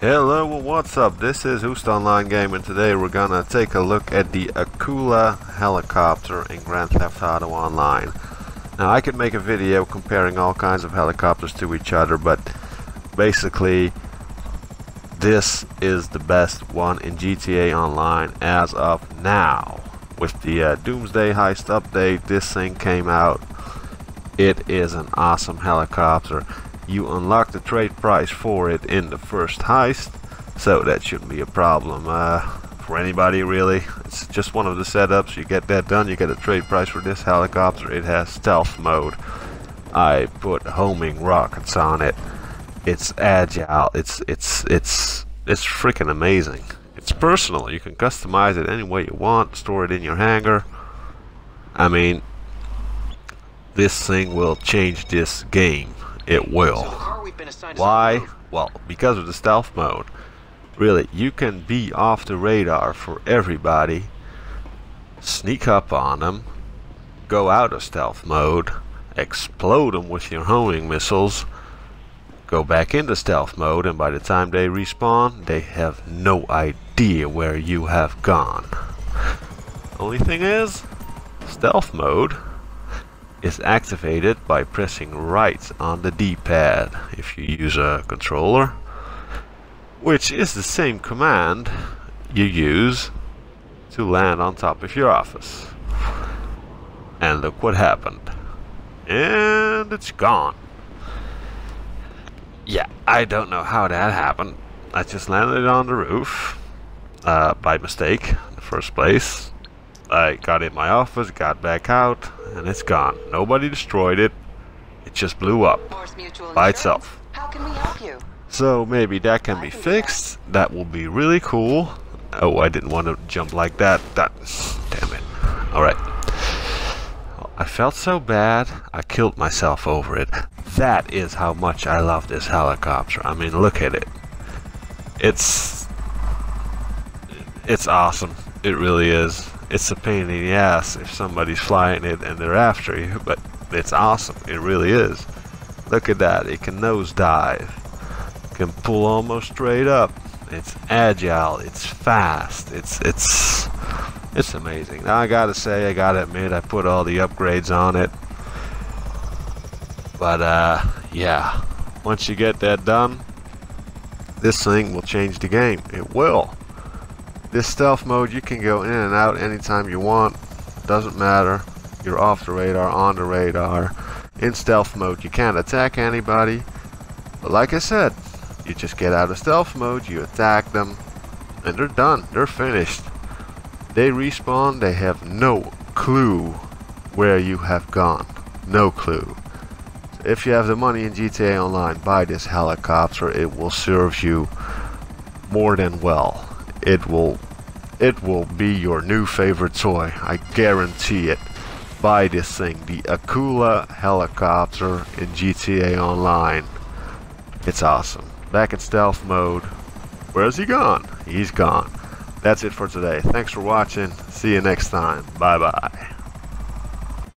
Hello, what's up? This is Hoest Online Game, and today we're gonna take a look at the Akula helicopter in Grand Theft Auto Online. Now, I could make a video comparing all kinds of helicopters to each other, but basically, this is the best one in GTA Online as of now. With the uh, Doomsday Heist update, this thing came out. It is an awesome helicopter you unlock the trade price for it in the first heist so that shouldn't be a problem uh, for anybody really. It's just one of the setups. You get that done you get a trade price for this helicopter. It has stealth mode. I put homing rockets on it. It's agile. It's it's it's it's freaking amazing. It's personal. You can customize it any way you want store it in your hangar. I mean this thing will change this game it will. Why? Well, because of the stealth mode. Really, you can be off the radar for everybody, sneak up on them, go out of stealth mode, explode them with your homing missiles, go back into stealth mode, and by the time they respawn, they have no idea where you have gone. Only thing is, stealth mode is activated by pressing right on the D-pad. If you use a controller which is the same command you use to land on top of your office. And look what happened. And it's gone. Yeah I don't know how that happened. I just landed on the roof uh, by mistake in the first place I got in my office, got back out, and it's gone. Nobody destroyed it. It just blew up by itself. So maybe that can be fixed. That will be really cool. Oh, I didn't want to jump like that. That, damn it. Alright. I felt so bad, I killed myself over it. That is how much I love this helicopter. I mean, look at it. It's... It's awesome. It really is it's a pain in the ass if somebody's flying it and they're after you, but it's awesome. It really is. Look at that. It can nosedive. Can pull almost straight up. It's agile. It's fast. It's it's it's amazing. Now I gotta say, I gotta admit, I put all the upgrades on it. But uh, yeah, once you get that done, this thing will change the game. It will. This stealth mode, you can go in and out anytime you want. Doesn't matter. You're off the radar, on the radar. In stealth mode, you can't attack anybody. But like I said, you just get out of stealth mode, you attack them, and they're done. They're finished. They respawn, they have no clue where you have gone. No clue. if you have the money in GTA Online, buy this helicopter. It will serve you more than well it will it will be your new favorite toy. I guarantee it. Buy this thing, the Akula helicopter in GTA Online. It's awesome. Back in stealth mode. Where's he gone? He's gone. That's it for today. Thanks for watching. See you next time. Bye bye.